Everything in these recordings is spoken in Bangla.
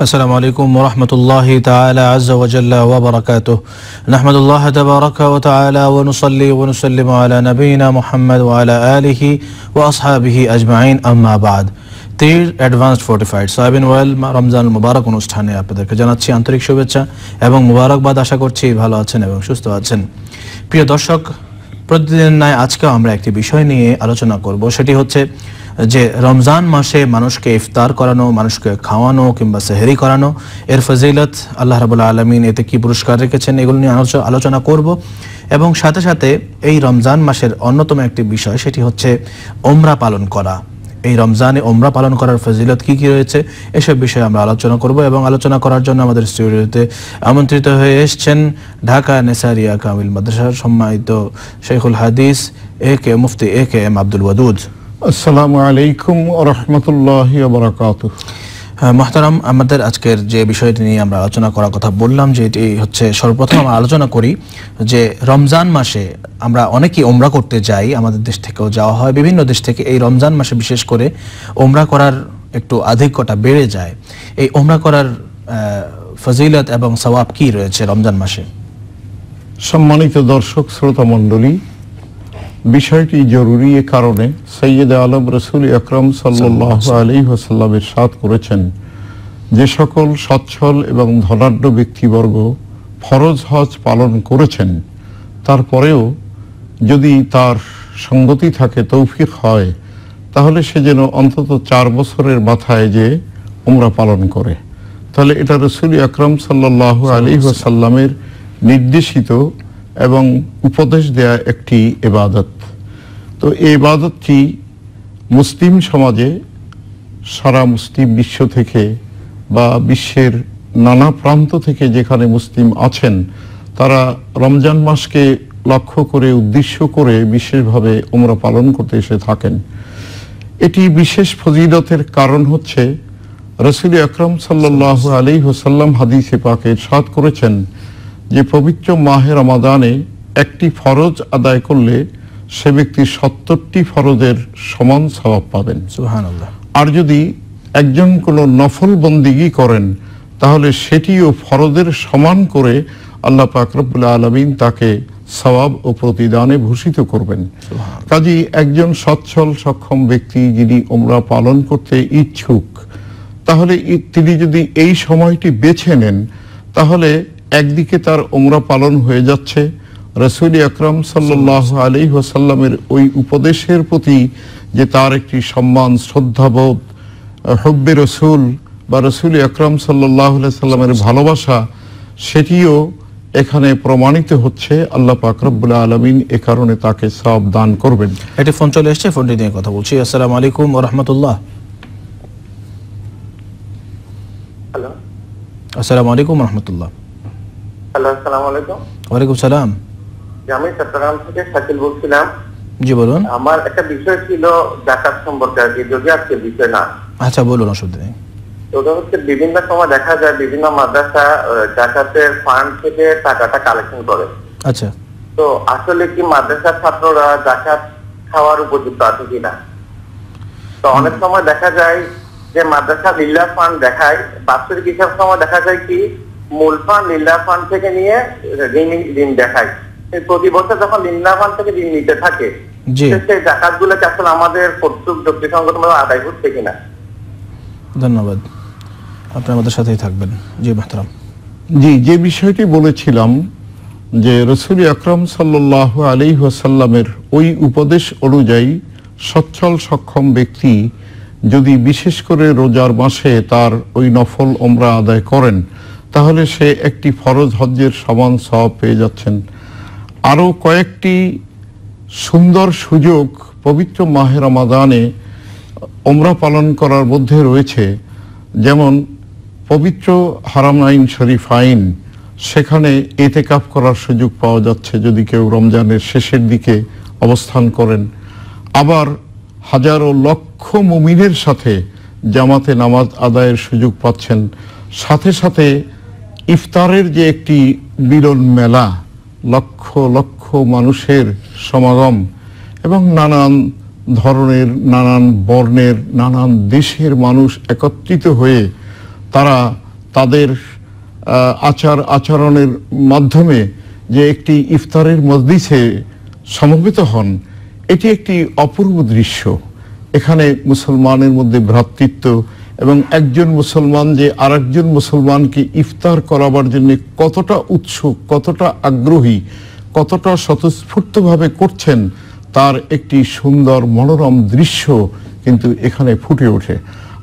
السلام عليكم ورحمة الله تعالى عز وجل وبركاته نحمد الله تبارك وتعالى ونصلي ونسلم على نبينا محمد وعلى آله وأصحابه أجمعين أما بعد Teer advanced fortified soybean oil Ramzan মুবারক অনুষ্ঠানে আপনাদেরকে জানাচ্ছি আন্তরিক শুভেচ্ছা এবং মুবারকবাদ আশা করছি ভালো আছেন এবং সুস্থ আছেন প্রিয় দর্শক প্রতিদিন নয় আজকেও আমরা একটি বিষয় নিয়ে আলোচনা করব সেটি হচ্ছে যে রমজান মাসে মানুষকে ইফতার করানো, মানুষকে খাওয়ানো কিংবা সেহেরি করানো, এর ফজিলত আল্লাহ রাবুল্লাহ আলমিন এতে কি পুরস্কার রেখেছেন এগুলো নিয়ে আলোচ- আলোচনা করব। এবং সাথে সাথে এই রমজান মাসের অন্যতম একটি বিষয়, সেটি হচ্ছে ওমরা পালন করা। এই রমজানে ওমরা পালন করার ফজিলত কি কি রয়েছে, এসব বিষয়ে আমরা আলোচনা করব এবং আলোচনা করার জন্য আমাদের স্টুডিওতে আমন্ত্রিত হয়ে এসেছেন ঢাকা নেসারিয়া কামিল মাদ্রাসার সম্মানিত শেখুল হাদিস, A K Mufti, A K M Abdul Wadud. আসসালামু আলাইকুম রহমতুল্লাহ বারাকাত হ্যাঁ, মহতারাম আমাদের আজকের যে বিষয়টি নিয়ে আমরা আলোচনা করার কথা বললাম যে এটি হচ্ছে সর্বপ্রথম আলোচনা করি যে রমজান মাসে আমরা অনেকেই ওমরা করতে যাই আমাদের দেশ থেকেও যাওয়া হয়। বিভিন্ন দেশ থেকে এই রমজান মাসে বিশেষ করে ওমরা করার একটু আধিক্যটা বেড়ে যায়। এই ওমরা করার ফজিলত এবং সওয়াব কি রয়েছে রমজান মাসে? সম্মানিত দর্শক শ্রোতা মণ্ডলী বিষয়টি জরুরি এ কারণে সৈয়দ আলম রসুল আকরম সাল্লাহ আলী ওসাল্লামের সাথ করেছেন। যে সকল সচ্ছল এবং ধনাঢ্য ব্যক্তিবর্গ ফরজ হজ পালন করেছেন তারপরেও যদি তার সঙ্গতি থাকে তৌফিক হয় তাহলে সে যেন অন্তত চার বছরের মাথায় যে উমরা পালন করে। তাহলে এটা রসুল আকরম সাল্লাহ আলী ওসাল্লামের নির্দেশিত এবং উপদেশ দেয়া একটি এবাদত তো এই এবাদতটি মুসলিম সমাজে সারা মুসলিম বিশ্ব থেকে বা বিশ্বের নানা প্রান্ত থেকে যেখানে মুসলিম আছেন, তারা রমজান মাসকে লক্ষ্য করে, উদ্দেশ্য করে বিশেষভাবে ওমরা পালন করতে এসে থাকেন। এটি বিশেষ ফজিলতের কারণ হচ্ছে, রসুল আকরম সাল্লাহ আলী হোসাল্লাম হাদিসে পাকে সাদ করেছেন যে পবিত্র মাহে রমাদানে একটি ফরজ আদায় করলে সে ব্যক্তি সত্তরটি ফরজের সমান স্বভাব পাবেন। আর যদি একজন কোনো নফল বন্দিগি করেন তাহলে সেটিও ফরজের সমান করে আল্লাহ পাকরবুল্লা আলমিন তাকে সওয়াব ও প্রতিদানে ভূষিত করবেন। কাজী একজন সচ্ছল সক্ষম ব্যক্তি যিনি ওমরা পালন করতে ইচ্ছুক তাহলে তিনি যদি এই সময়টি বেছে নেন তাহলে একদিকে তার ওমরা পালন হয়ে যাচ্ছে রসুল আকরম সাল্লাহ আলী ওসাল্লামের ওই উপদেশের প্রতি যে তার একটি সম্মান শ্রদ্ধাবোধ হব্বে রসুল বা রসুল আকরম সাল্লাহ সাল্লামের ভালোবাসা সেটিও এখানে প্রমাণিত হচ্ছে। আল্লাহ পাকরবুল্লাহ আলমিন এ কারণে তাকে সব দান করবেন। একটি ফোন চলে এসছে ফোনটি নিয়ে কথা বলছি। আসসালাম আলাইকুম রহমতুল্লাহ। হ্যালো। আসসালামু আলাইকুম রহমতুল্লাহ। হ্যালো আসসালামু আলাইকুম। ওয়ালাইকুম সালাম। আমি চট্টগ্রাম থেকে শাকিল বলছিলাম। জি বলুন। আমার একটা বিষয় ছিল জাকাত সম্পর্কে আর কি যদি আজকে বিষয় না। আচ্ছা বলুন অসুবিধা নেই ওটা হচ্ছে বিভিন্ন সময় দেখা যায় বিভিন্ন মাদ্রাসা জাকাতের ফান্ড থেকে টাকাটা কালেকশন করে। আচ্ছা। তো আসলে কি মাদ্রাসার ছাত্ররা জাকাত খাওয়ার উপযুক্ত আছে কিনা? তো অনেক সময় দেখা যায় যে মাদ্রাসা লিল্লা ফান্ড দেখায় বাৎসরিক হিসাব সময় দেখা যায় কি মূল ফান্ড লিল্লা ফান্ড থেকে নিয়ে ঋণ ঋণ দেখায়। প্রতি বছর যখন লিল্লা ফান্ড থেকে ঋণ নিতে থাকে সেই জাকাত গুলোকে আসলে আমাদের কর্তৃক যুক্তি সংগঠন আদায় হচ্ছে কিনা? ধন্যবাদ। আপনি আমাদের সাথেই থাকবেন। জি মাহতারাম। জি যে বিষয়টি বলেছিলাম যে রসুল আকরম সাল্লাহ আলী ওয়াসাল্লামের ওই উপদেশ অনুযায়ী সচ্ছল সক্ষম ব্যক্তি যদি বিশেষ করে রোজার মাসে তার ওই নফল ওমরা আদায় করেন তাহলে সে একটি ফরজ হজ্জের সমান সব পেয়ে যাচ্ছেন। আরও কয়েকটি সুন্দর সুযোগ পবিত্র মাহের রমাদানে ওমরা পালন করার মধ্যে রয়েছে। যেমন, পবিত্র হারামাইন শরীফ আইন, সেখানে এতেকাফ করার সুযোগ পাওয়া যাচ্ছে যদি কেউ রমজানের শেষের দিকে অবস্থান করেন। আবার হাজারো লক্ষ মুমিনের সাথে জামাতে নামাজ আদায়ের সুযোগ পাচ্ছেন। সাথে সাথে ইফতারের যে একটি বিরল মেলা, লক্ষ লক্ষ মানুষের সমাগম এবং নানান ধরনের, নানান বর্ণের, নানান দেশের মানুষ একত্রিত হয়ে তারা তাদের আচার আচরণের মাধ্যমে যে একটি ইফতারের মজলিসে সমবেত হন, এটি একটি অপূর্ব দৃশ্য। এখানে মুসলমানের মধ্যে ভ্রাতৃত্ব এবং একজন মুসলমান যে আরেকজন মুসলমানকে ইফতার করাবার জন্য কতটা উৎসুক, কতটা আগ্রহী, কতটা স্বতঃস্ফূর্তভাবে করছেন, তার একটি সুন্দর মনোরম দৃশ্য কিন্তু এখানে ফুটে ওঠে।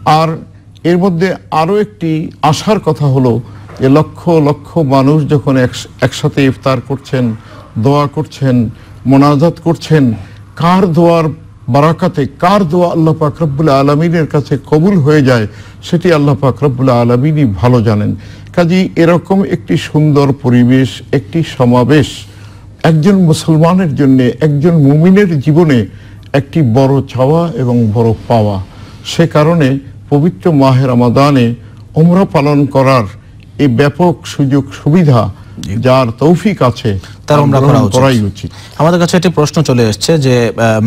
আর এর মধ্যে আরও একটি আশার কথা হলো যে লক্ষ লক্ষ মানুষ যখন এক- একসাথে ইফতার করছেন, দোয়া করছেন, মোনাজাত করছেন, কার দোয়ার বারাকাতে কার দোয়া আল্লাহ পাক আলমিনের কাছে কবুল হয়ে যায়, সেটি আল্লাহ পাক আলমিনই ভালো জানেন। কাজী এরকম একটি সুন্দর পরিবেশ, একটি সমাবেশ, একজন মুসলমানের জন্য, একজন মুমিনের জীবনে একটি বড় চাওয়া এবং বড় পাওয়া। সে কারণে পবিত্র মাহের আমাদানে ওমরা পালন করার এই ব্যাপক সুযোগ সুবিধা যার তৌফিক আছে তার উমরা করা উচিত। করাই উচিত। আমাদের কাছে একটি প্রশ্ন চলে এসেছে যে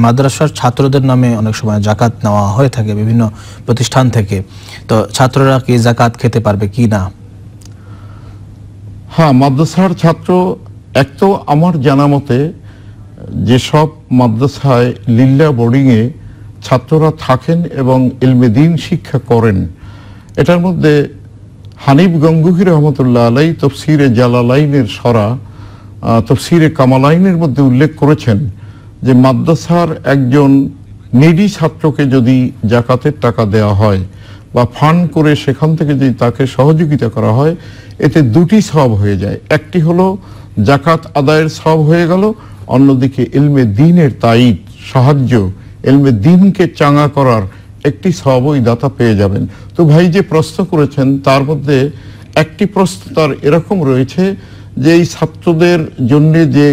মাদ্রাসার ছাত্রদের নামে অনেক সময় জাকাত নেওয়া হয়ে থাকে বিভিন্ন প্রতিষ্ঠান থেকে। তো ছাত্ররা কি জাকাত খেতে পারবে কি না? হ্যাঁ মাদ্রাসার ছাত্র এক তো আমার জানা মতে যেসব মাদ্রাসায় লিল্লা বোর্ডিংয়ে ছাত্ররা থাকেন এবং ইলমে দিন শিক্ষা করেন এটার মধ্যে হানিফ গঙ্গুহি রহমতুল্লাহ আলাই তফসিরে জালালাইনের সরা তফসিরে কামালাইনের মধ্যে উল্লেখ করেছেন যে মাদ্রাসার একজন নিডি ছাত্রকে যদি জাকাতের টাকা দেওয়া হয় বা ফান্ড করে সেখান থেকে যদি তাকে সহযোগিতা করা হয়, এতে দুটি সব হয়ে যায়। একটি হলো, জাকাত আদায়ের সব হয়ে গেল, অন্যদিকে ইলমে দিনের তাইদ সাহায্য এলমে দিনকে চাঙা করার একটি সব ওই দাতা পেয়ে যাবেন। তো ভাই যে প্রশ্ন করেছেন তার মধ্যে একটি প্রশ্ন তার এরকম রয়েছে যে এই ছাত্রদের জন্য যে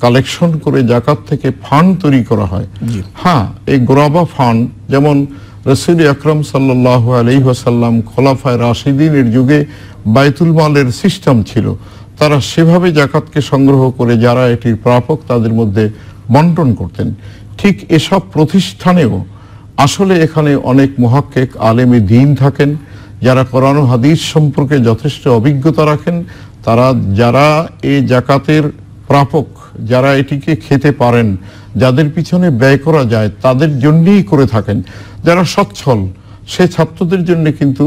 কালেকশন করে জাকাত থেকে ফান্ড তৈরি করা হয় হ্যাঁ এই গোরাবা ফান্ড যেমন রসুল আকরম সাল্লাহ আলি খোলাফায় রাশিদিনের যুগে বাইতুল মালের সিস্টেম ছিল তারা সেভাবে জাকাতকে সংগ্রহ করে যারা এটির প্রাপক তাদের মধ্যে বন্টন করতেন। ঠিক এসব প্রতিষ্ঠানেও আসলে এখানে অনেক মহাক্কেক আলেমে দিন থাকেন, যারা কোরআন হাদিস সম্পর্কে যথেষ্ট অভিজ্ঞতা রাখেন। তারা, যারা এই জাকাতের প্রাপক, যারা এটিকে খেতে পারেন, যাদের পিছনে ব্যয় করা যায়, তাদের জন্যেই করে থাকেন। যারা সচ্ছল, সে ছাত্রদের জন্য কিন্তু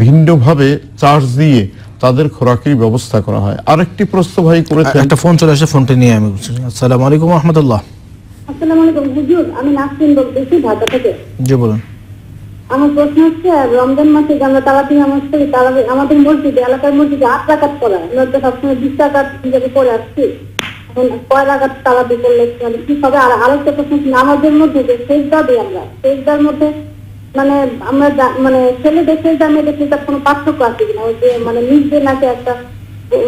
ভিন্নভাবে চার্জ দিয়ে তাদের খোরাকির ব্যবস্থা করা হয়। আরেকটি প্রশ্ন ভাই করেছেন। একটা ফোন চলে এসে ফোনটি নিয়ে আমি। আসসালামু আলাইকুম রহমতুল্লাহ। আসসালামু আলাইকুম। হুজুর আমি নাসরিন বলতেছি ঢাকা থেকে। জি বলুন। আমার প্রশ্ন হচ্ছে রমজান মাসে যে আমরা তারাবি নামাজ পড়ি তারাবি আমাদের মসজিদে এলাকার মসজিদে আট রাকাত করা আমরা তো সবসময় বিশ রাকাত হিসাবে পড়ে আসছি। এখন কয় রাকাত তারাবি করলে মানে কি হবে? আর আরেকটা প্রশ্ন হচ্ছে নামাজের মধ্যে যে সেজদা দিই আমরা সেজদার মধ্যে মানে আমরা মানে ছেলেদের সেজদা মেয়েদের সেজদার কোনো পার্থক্য আছে কিনা? ওই যে মানে নিজে নাকি একটা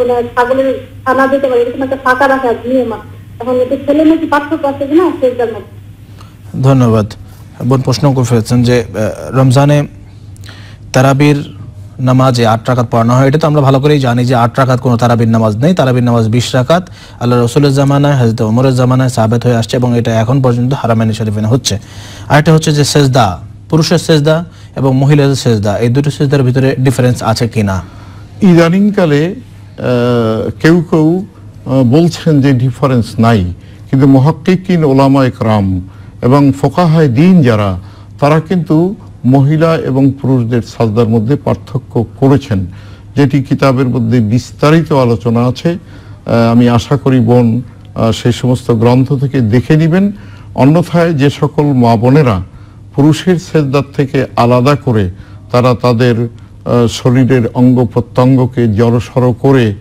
মানে ছাগলের খানা দিতে পারে এরকম একটা ফাঁকা রাখা নিয়ম আছে। এখন এটা ছেলে মেয়ে পার্থক্য আছে কিনা? সেজদার মধ্যে ধন্যবাদ। বোন প্রশ্ন করে ফেলেছেন যে রমজানে তারাবির নামাজে আট রাকাত পড়ানো হয়। এটা তো আমরা ভালো করেই জানি যে আট রাকাত কোনো তারাবির নামাজ নেই। তারাবির নামাজ বিশ রাকাত। আল্লাহ রসুলের জামানায় হাজরত ওমরের জামানায় সাবেত হয়ে আসছে এবং এটা এখন পর্যন্ত হারামাইনি শরীফিনে হচ্ছে। আরেকটা হচ্ছে যে সেজদা পুরুষের সেজদা এবং মহিলাদের সেজদা এই দুটো সেজদার ভিতরে ডিফারেন্স আছে কিনা? ইদানিংকালে আহ, কেউ কেউ বলছেন যে ডিফারেন্স নাই। কিন্তু মহাক্কিকিন ওলামা একরাম এবং ফোকাহায় দিন যারা, তারা কিন্তু মহিলা এবং পুরুষদের সাজদার মধ্যে পার্থক্য করেছেন। যেটি কিতাবের মধ্যে বিস্তারিত আলোচনা আছে। আমি আশা করি বোন সেই সমস্ত গ্রন্থ থেকে দেখে নেবেন। অন্যথায় যে সকল মা বোনেরা পুরুষের সেজদার থেকে আলাদা করে তারা তাদের শরীরের অঙ্গ প্রত্যঙ্গকে জড়সড় করে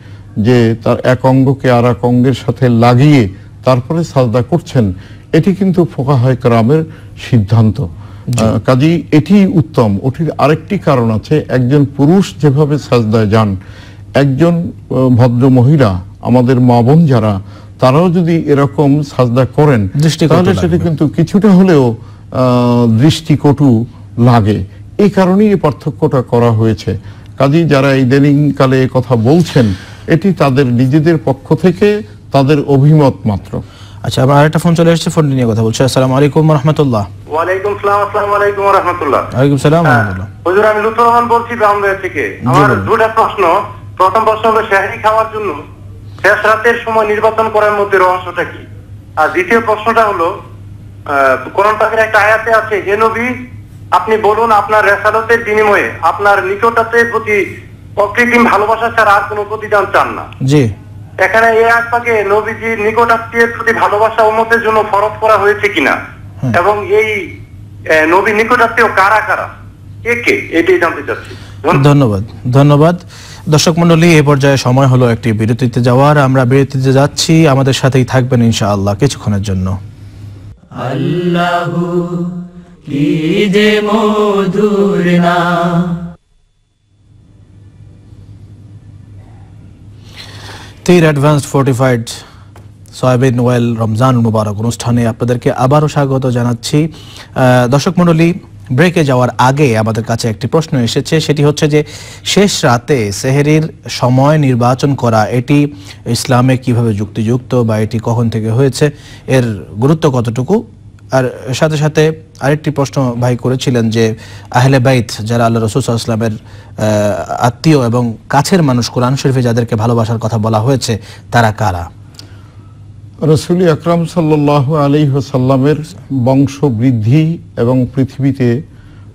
যে তার এক অঙ্গকে আর এক অঙ্গের সাথে লাগিয়ে তারপরে সাজদা করছেন এটি কিন্তু ফোকাহায় গ্রামের সিদ্ধান্ত। কাজেই এটি উত্তম। ওটির আরেকটি কারণ আছে একজন পুরুষ যেভাবে সাজদায় যান একজন ভদ্র মহিলা আমাদের মা বোন যারা তারাও যদি এরকম সাজদা করেন তাহলে সেটা কিন্তু কিছুটা হলেও আহ, দৃষ্টিকটু লাগে। এই কারণেই এই পার্থক্যটা করা হয়েছে। কাজী যারা ইদানিং কালে কথা বলছেন এটি তাদের নিজেদের পক্ষ থেকে তাদের অভিমত মাত্র। আচ্ছা আমার আরেকটা ফোন চলে এসেছে ফোন নিয়ে কথা বলছি। আসসালামু আলাইকুম রহমতুল্লাহ ওয়ালাইকুম সালাম আসসালামু আলাইকুম রহমতুল্লাহ ওয়ালাইকুম সালাম রহমতুল্লাহ হুজুর আমি লুৎফর রহমান বলছি ব্রাহ্মণবাড়ি থেকে। আমার। দুটা প্রশ্ন। প্রথম প্রশ্ন হলো শাহরি খাওয়ার জন্য শেষ রাতের সময় নির্বাচন করার মধ্যে রহস্যটা কি? আর দ্বিতীয় প্রশ্নটা হলো আহ, কোরআন পাকের একটা আয়াতে আছে হে নবী আপনি বলুন আপনার রেসালতের বিনিময়ে আপনার নিকটতার প্রতি অকৃত্রিম ভালোবাসা ছাড়া আর কোনো প্রতিদান চান না। জি। এখানে এই আয়াত পাকে নবীজির নিকট আত্মীয়ের প্রতি ভালোবাসা উম্মতের জন্য ফরজ করা হয়েছে কিনা? এবং এই আহ, নবীর নিকট আত্মীয় কারা কারা? কে কে? এটাই জানতে চাচ্ছি। ধন্যবাদ। ধন্যবাদ। ধন্যবাদ। দর্শক মন্ডলী এই পর্যায়ে সময় হলো একটি বিরতিতে যাওয়ার। আমরা বিরতিতে যাচ্ছি। আমাদের সাথেই থাকবেন ইনশাআল্লাহ কিছুক্ষণের জন্য। আল্লাহু কি যে মধুর না Teer advanced fortified soybean oil Ramzan Mubarak অনুষ্ঠানে আপনাদেরকে আবারও স্বাগত জানাচ্ছি। দর্শক মণ্ডলী ব্রেকে যাওয়ার আগে আমাদের কাছে একটি প্রশ্ন এসেছে, সেটি হচ্ছে যে শেষ রাতে সেহেরির সময় নির্বাচন করা, এটি ইসলামে কীভাবে যুক্তিযুক্ত বা এটি কখন থেকে হয়েছে, এর গুরুত্ব কতটুকু? আর সাথে সাথে আরেকটি প্রশ্ন ভাই করেছিলেন যে আহলে বাইত যারা আল্লাহ রসুল ইসলামের আত্মীয় এবং কাছের মানুষ কোরআন শরীফে যাদেরকে ভালোবাসার কথা বলা হয়েছে, তারা কারা? রসুল আকরাম সাল্লাহ আলী সাল্লামের বংশ বৃদ্ধি এবং পৃথিবীতে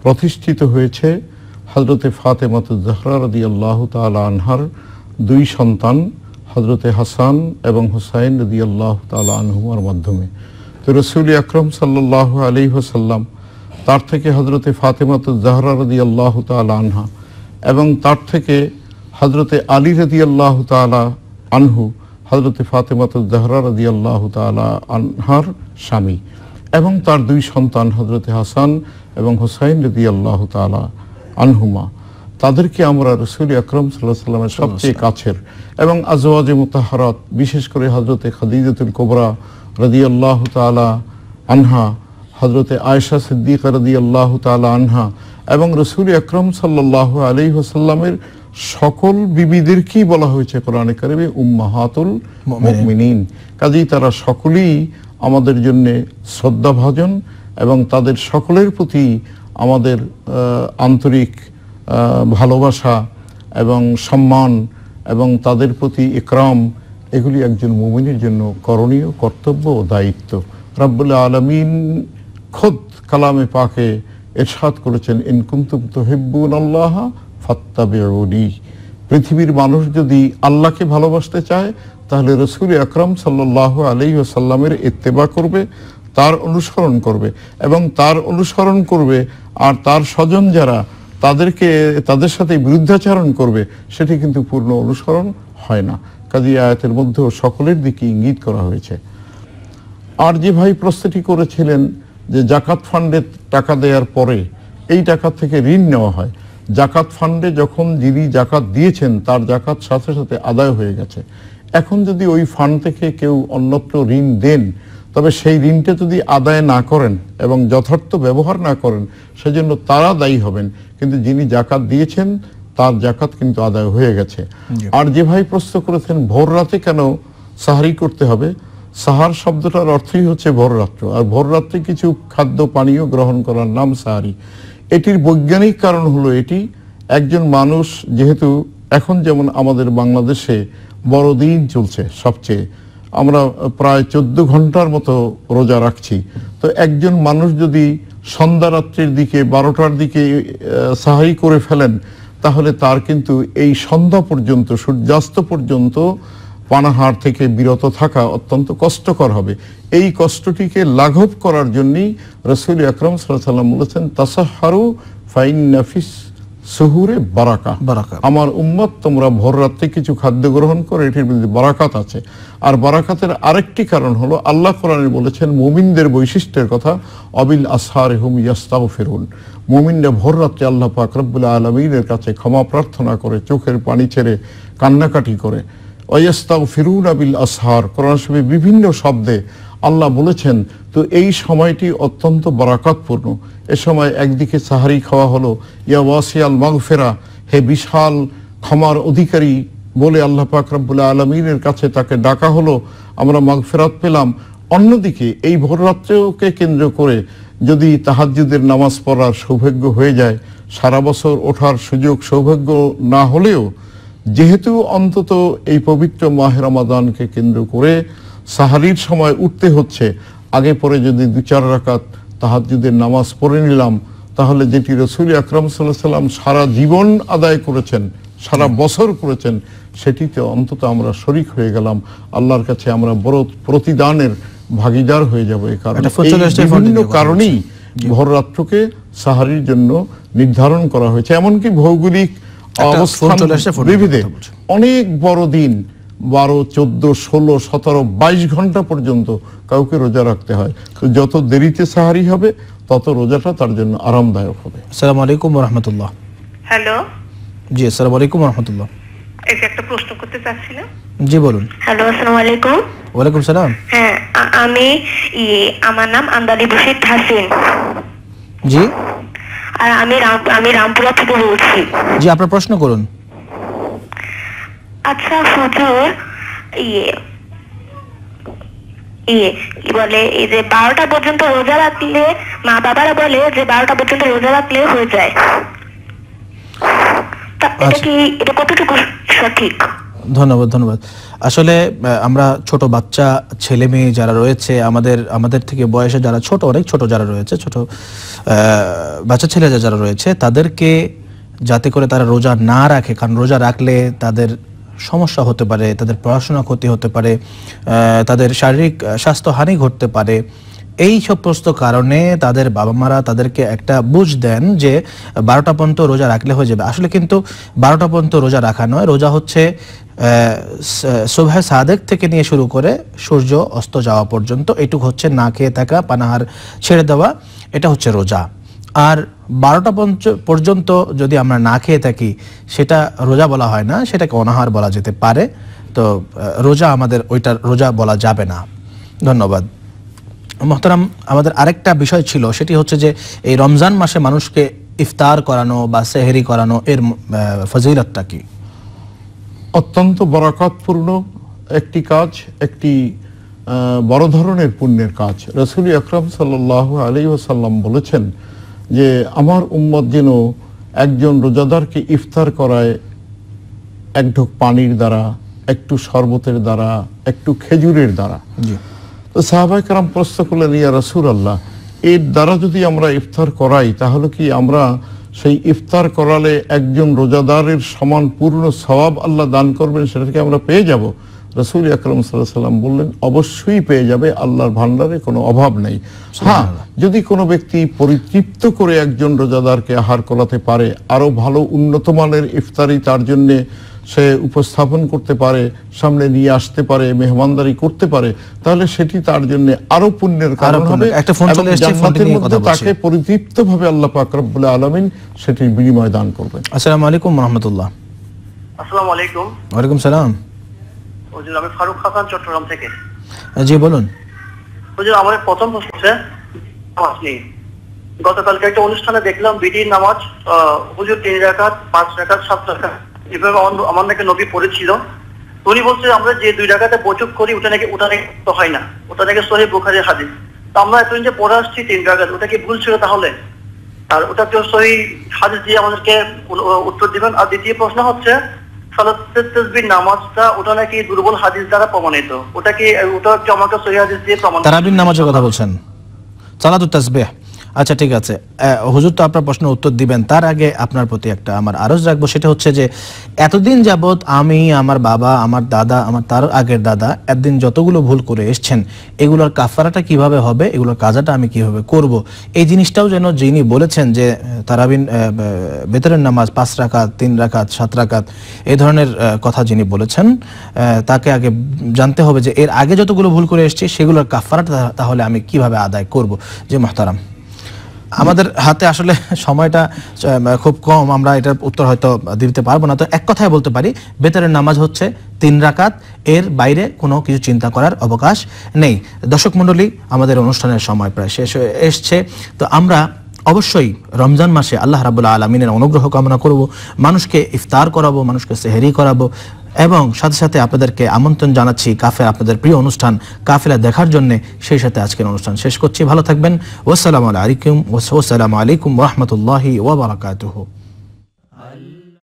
প্রতিষ্ঠিত হয়েছে হজরতে ফাতেমাত জাহরা রদি আল্লাহ তালা আনহার দুই সন্তান হজরতে হাসান এবং হুসাইন রদি আল্লাহ তালা আনহুমার মাধ্যমে। তো রসুল আকরম সাল্লাহ আলী সাল্লাম তার থেকে হজরতে ফাতেমাত জাহরা রদি আল্লাহ তালা আনহা এবং তার থেকে হজরতে আলী রদি আল্লাহ তালা আনহু হজরতে ফাতেমাত জাহরা রদি আল্লাহ তালা আনহার স্বামী এবং তার দুই সন্তান হজরতে হাসান এবং হোসাইন রদি আল্লাহ তালা আনহুমা। তাদেরকে আমরা রসুল আকরম সাল্লাহ সাল্লামের সবচেয়ে কাছের এবং আজওয়াজে মুতাহারাত বিশেষ করে হজরতে খাদিজাতুল কোবরা রদি আল্লাহ তালা আনহা হজরতে আয়েশা সিদ্দিকা রদি আল্লাহ তালা আনহা এবং রসুল আকরম সাল্লাহ আলী হোসাল্লামের সকল বিবিদেরকেই বলা হয়েছে কোরআনে কারিমে? উম্মাহাতুল মুমিনিন। কাজেই তারা সকলেই আমাদের জন্য শ্রদ্ধাভাজন এবং তাদের সকলের প্রতি আমাদের আন্তরিক ভালোবাসা এবং সম্মান এবং তাদের প্রতি ইকরাম এগুলি একজন মুমিনের জন্য করণীয়, কর্তব্য ও দায়িত্ব। রাব্বুল আলমিন খোদ কালামে পাকে এরশাদ করেছেন ইনকুন্তুম তোহিব্বুন আল্লাহ ফাত্তাবিউনি। পৃথিবীর মানুষ যদি আল্লাহকে ভালোবাসতে চায়, তাহলে রসুল আকরাম সাল্লাহ আলী সাল্লামের ইত্তেবা করবে, তার অনুসরণ করবে এবং তার অনুসরণ করবে আর তার স্বজন যারা তাদেরকে, তাদের সাথে বিরুদ্ধাচারণ করবে, সেটি কিন্তু পূর্ণ অনুসরণ হয় না। কাজী আয়াতের মধ্যেও সকলের দিকে ইঙ্গিত করা হয়েছে। আর যে ভাই প্রস্তুতি করেছিলেন যে জাকাত ফান্ডে টাকা দেওয়ার পরে এই টাকা থেকে ঋণ নেওয়া হয়। জাকাত ফান্ডে যখন যিনি জাকাত দিয়েছেন, তার জাকাত সাথে সাথে আদায় হয়ে গেছে। এখন যদি ওই ফান্ড থেকে কেউ অন্যত্র ঋণ দেন, তবে সেই ঋণটা যদি আদায় না করেন এবং যথার্থ ব্যবহার না করেন, সেজন্য তারা দায়ী হবেন। কিন্তু যিনি জাকাত দিয়েছেন তার জাকাত কিন্তু আদায় হয়ে গেছে। আর যে ভাই প্রশ্ন করেছেন ভোর রাতে কেন সাহারি করতে হবে? সাহার শব্দটার অর্থই হচ্ছে ভোররাত্র আর ভোররাত্রে কিছু খাদ্য পানীয় গ্রহণ করার নাম সাহারি। এটির বৈজ্ঞানিক কারণ হলো এটি একজন মানুষ যেহেতু এখন যেমন আমাদের বাংলাদেশে বড়দিন চলছে সবচেয়ে আমরা প্রায় চোদ্দ ঘণ্টার মতো রোজা রাখছি। তো একজন মানুষ যদি সন্ধ্যা রাত্রির দিকে বারোটার দিকে সাহারি করে ফেলেন তাহলে তার কিন্তু এই সন্ধ্যা পর্যন্ত, সূর্যাস্ত পর্যন্ত পানাহার থেকে বিরত থাকা অত্যন্ত কষ্টকর হবে। এই কষ্টটিকে লাঘব করার জন্যই রসুল আকরম সাল্লাম বলেছেন তাসাহারু ফাইন নাফিস সুহুরে বারাকা। বারাকা। আমার উম্মত তোমরা ভোর রাত্রে কিছু খাদ্য গ্রহণ করে এটির মধ্যে বারাকাত আছে। আর বারাকাতের আরেকটি কারণ হলো আল্লাহ কোরআনে বলেছেন মুমিনদের বৈশিষ্ট্যের কথা অবিল আসহার হুম ইয়াস্তাও ফেরুন মুমিনরা ভোর রাত্রে আল্লাহ পাক রব্বুল আলমিনের কাছে ক্ষমা প্রার্থনা করে চোখের পানি ছেড়ে কান্নাকাটি করে। অয়াস্তাও ফিরুন আবিল আসহার কোরআন বিভিন্ন শব্দে আল্লাহ বলেছেন, তো এই সময়টি অত্যন্ত বারাকাতপূর্ণ। এ সময় একদিকে সাহারি খাওয়া হলো, ইয়া ওয়াসিয়াল মাগফেরা, হে বিশাল ক্ষমার অধিকারী, বলে আল্লাহ পাক আলমিনের কাছে তাকে ডাকা হলো, আমরা মাগফেরাত পেলাম। অন্যদিকে এই ভোররাত্রেকে কেন্দ্র করে যদি তাহাজ্জুদের নামাজ পড়ার সৌভাগ্য হয়ে যায়, সারা বছর ওঠার সুযোগ সৌভাগ্য না হলেও, যেহেতু অন্তত এই পবিত্র মাহের রমাদানকে কেন্দ্র করে সাহারির সময় উঠতে হচ্ছে। আগে পরে যদি দু চার রাকাত তাহাজ্জুদের নামাজ পড়ে নিলাম তাহলে যেটি রসুল আকরম সাল্লাহ সাল্লাম সারা জীবন আদায় করেছেন সারা বছর করেছেন সেটিতে অন্তত আমরা শরিক হয়ে গেলাম। আল্লাহর কাছে আমরা বড় প্রতিদানের ভাগিদার হয়ে যাব এই কারণে। একটা ফোন এই চলে বিভিন্ন নিয়ে কথা কারণেই সাহারির জন্য নির্ধারণ করা হয়েছে। এমনকি ভৌগোলিক অবস্থান। অনেক বড় দিন বারো চোদ্দ ষোলো সতেরো বাইশ ঘণ্টা পর্যন্ত কাউকে রোজা রাখতে হয়। তো যত দেরিতে সাহারি হবে তত রোজাটা তার জন্য আরামদায়ক হবে। আসসালামু আলাইকুম রহমতুল্লাহ। হ্যালো। জি আসসালামু আলাইকুম রহমতুল্লাহ। একটা প্রশ্ন করতে চাচ্ছিলাম। জি বলুন। হ্যালো আসসালামু আলাইকুম। ওয়ালাইকুম সালাম। হ্যাঁ আমি আমার নাম আন্দালি বশির হাসিন জি। আর আমি আমি রামপুরা থেকে বলছি। জি আপনার প্রশ্ন করুন। আচ্ছা হুজুর ইয়ে ইয়ে কি বলে এই যে বারোটা পর্যন্ত রোজা রাখলে মা বাবারা বলে যে বারোটা পর্যন্ত রোজা রাখলে হয়ে যায়। এটা আচ্ছা। কি এটা কতটুকু সঠিক? ধন্যবাদ ধন্যবাদ। আসলে আমরা ছোট বাচ্চা ছেলে মেয়ে যারা রয়েছে আমাদের আমাদের থেকে বয়সে যারা ছোট অনেক ছোট যারা রয়েছে ছোট আহ, বাচ্চা ছেলে যারা রয়েছে তাদেরকে যাতে করে তারা রোজা না রাখে কারণ রোজা রাখলে তাদের সমস্যা হতে পারে, তাদের পড়াশোনা ক্ষতি হতে পারে তাদের শারীরিক স্বাস্থ্যহানি ঘটতে পারে, এই সমস্ত কারণে তাদের বাবা মারা তাদেরকে একটা বুঝ দেন যে বারোটা পর্যন্ত রোজা রাখলে হয়ে যাবে। আসলে কিন্তু বারোটা পর্যন্ত রোজা রাখা নয়, রোজা হচ্ছে সোভা সাদেক থেকে নিয়ে শুরু করে সূর্য অস্ত যাওয়া পর্যন্ত এটুকু হচ্ছে না খেয়ে থাকা, পানাহার ছেড়ে দেওয়া, এটা হচ্ছে রোজা। আর বারোটা পঞ্চ- পর্যন্ত যদি আমরা না খেয়ে থাকি, সেটা রোজা বলা হয় না, সেটাকে অনাহার বলা যেতে পারে। তো রোজা আমাদের ওইটা রোজা বলা যাবে না। ধন্যবাদ। মোহতারাম, আমাদের আরেকটা বিষয় ছিল, সেটি হচ্ছে যে এই রমজান মাসে মানুষকে ইফতার করানো বা সেহেরি করানো, এর ফজিলতটা কি? অত্যন্ত বরাকাতপূর্ণ একটি কাজ, একটি বড় ধরনের পুণ্যের কাজ। রসুল আকরম সাল্লাহ আলী ওসাল্লাম বলেছেন যে আমার উম্মত যেন একজন রোজাদারকে ইফতার করায় এক ঢোক পানির দ্বারা একটু শরবতের দ্বারা একটু খেজুরের দ্বারা। তো সাহাবাই কারাম প্রশ্ন করলেন ইয়া রসুল আল্লাহ এর দ্বারা যদি আমরা ইফতার করাই তাহলে কি আমরা সেই ইফতার করালে একজন রোজাদারের সমান পূর্ণ সওয়াব আল্লাহ দান করবেন সেটাকে আমরা পেয়ে যাব? রসুল আকরম সাল্লাহ সাল্লাম বললেন অবশ্যই পেয়ে যাবে আল্লাহর ভান্ডারে কোনো অভাব নেই। হ্যাঁ যদি কোনো ব্যক্তি পরিতৃপ্ত করে একজন রোজাদারকে আহার করাতে পারে আরও ভালো উন্নত মানের ইফতারি তার জন্যে সে উপস্থাপন করতে পারে সামনে নিয়ে আসতে পারে মেহমানদারি করতে পারে তাহলে সেটি তার জন্য আরও পুণ্যের কারণ হবে জান্নাতের মধ্যে তাকে পরিতৃপ্ত ভাবে আল্লাহ পাক রব্বুল আলামিন সেটির বিনিময় দান করবেন। আসসালামু আলাইকুম রহমতুল্লাহ। আসসালামু আলাইকুম। ওয়ালাইকুম সালাম। হুজুর আমি ফারুক হাসান চট্টগ্রাম থেকে। জি বলুন। হুজুর আমার প্রথম প্রশ্ন হচ্ছে নামাজ নিয়ে। গতকালকে একটা অনুষ্ঠানে দেখলাম বিডির নামাজ হুজুর তিন রাকাত পাঁচ রাকাত সাত রাকাত। এভাবে আমার- নাকি নবী পড়েছিল। উনি বলছে আমরা যে দুই রাকাতে বচক করি ওটা নাকি ওটা নাকি হয় না। ওটা নাকি সহি বুখারি হাদিস। তো আমরা এতদিন যে পড়ে আসছি তিন রাকাত ওটা কি ভুল ছিল তাহলে? আর ওটা কেউ সহি হাদিস দিয়ে আমাদেরকে উত্তর দিবেন। আর দ্বিতীয় প্রশ্ন হচ্ছে নামাজটা ওটা নাকি দুর্বল হাদিস দ্বারা প্রমাণিত। ওটা দিয়ে তারাবিন নামাজের কথা বলছেন। সালাতুত তাসবিহ। আচ্ছা ঠিক আছে। হুজুর তো আপনার প্রশ্ন উত্তর দিবেন। তার আগে আপনার প্রতি একটা আমার আরজ রাখব। সেটা হচ্ছে যে, এতদিন যাবত আমি, আমার বাবা, আমার দাদা, আমার তার আগের দাদা, একদিন যতগুলো ভুল করে এসছেন, এগুলোর কাফারাটা কীভাবে হবে, এগুলোর কাজাটা আমি কীভাবে করব, এই জিনিসটাও যেন যিনি বলেছেন যে, তারাবিন বেতরের নামাজ, পাঁচ রাকাত, তিন রাকাত, সাত রাকাত, এই ধরনের কথা যিনি বলেছেন তাকে আগে জানতে হবে যে, এর আগে যতগুলো ভুল করে এসেছি, সেগুলোর কাফারাটা তাহলে আমি কীভাবে আদায় করব। যে মহতারাম। আমাদের হাতে আসলে সময়টা খুব কম। আমরা এটার উত্তর হয়তো দিতে পারব না। তো এক কথায় বলতে পারি, বেতরের নামাজ হচ্ছে তিন রাকাত। এর বাইরে কোনো কিছু চিন্তা করার অবকাশ নেই। দর্শক মণ্ডলী, আমাদের অনুষ্ঠানের সময় প্রায় শেষ হয়ে এসছে। তো আমরা অবশ্যই রমজান মাসে আল্লাহ রাবুল্লাহ আলমিনের অনুগ্রহ কামনা করব। মানুষকে ইফতার করাবো, মানুষকে সেহেরি করাবো। এবং সাথে সাথে আপনাদেরকে আমন্ত্রণ জানাচ্ছি কাফের আপনাদের প্রিয় অনুষ্ঠান কাফেলা দেখার জন্য। সেই সাথে আজকের অনুষ্ঠান শেষ করছি। ভালো থাকবেন। ওসালাম আলাইকুম। ওসালাম আলাইকুম রহমতুল্লাহি ওবরাকাতুহু